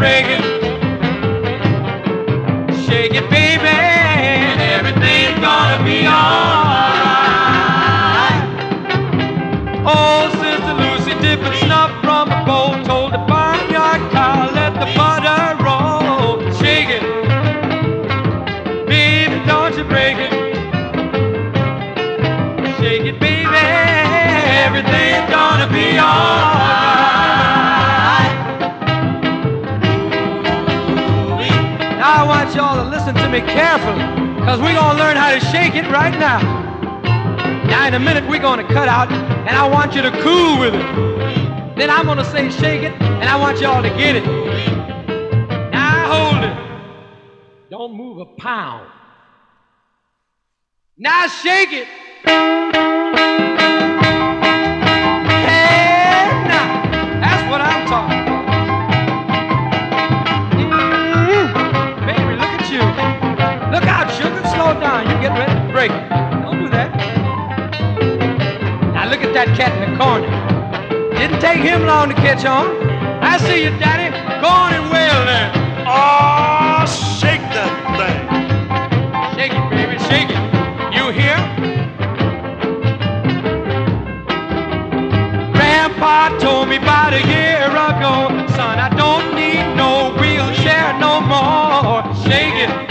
breaking. Shake it, baby, and everything's gonna be alright. Oh, Sister Lucy dipping snuff from a bowl, told the barnyard cow, let the butter roll. Shake it, baby, don't you break it. Want y'all to listen to me carefully, because we're going to learn how to shake it right now. Now, in a minute, we're going to cut out, and I want you to cool with it. Then I'm going to say shake it, and I want y'all to get it. Now, hold it. Don't move a pound. Now, shake it. break. Don't do that. Now look at that cat in the corner. Didn't take him long to catch on. I see you, Daddy. Go on and wail there. Oh, shake that thing. Shake it, baby, shake it. You hear? Grandpa told me about a year ago, son, I don't need no wheelchair no more. Shake it.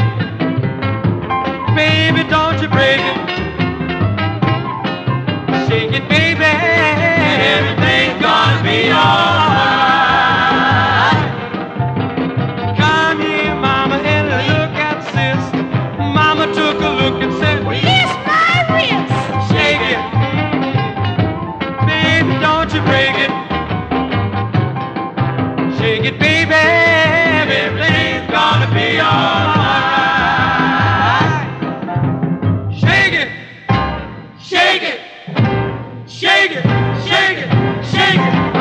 Shake it, baby. Everything's gonna be alright. Shake it, shake it, shake it, shake it, shake it.